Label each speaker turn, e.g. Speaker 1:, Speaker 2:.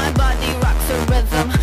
Speaker 1: my body rocks a rhythm.